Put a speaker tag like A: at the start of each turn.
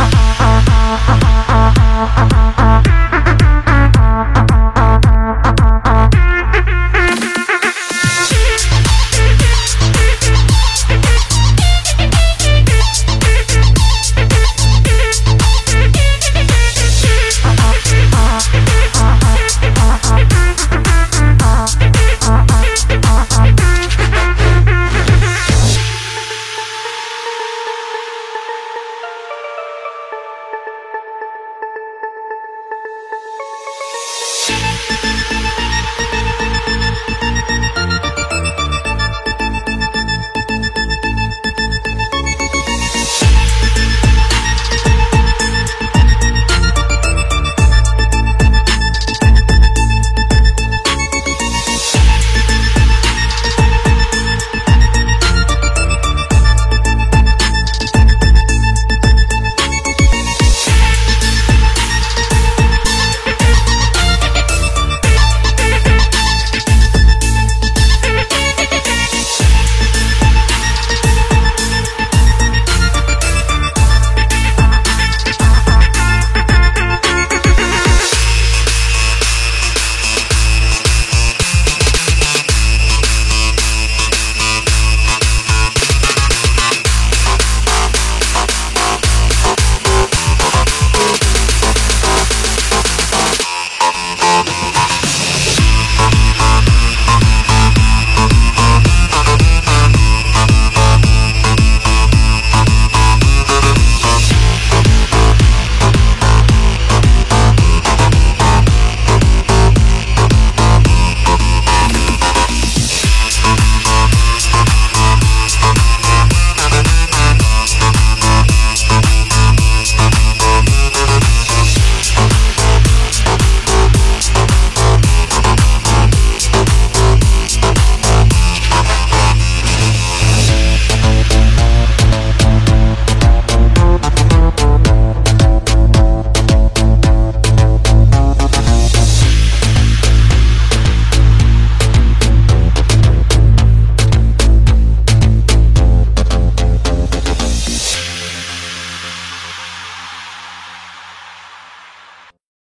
A: Uh-uh.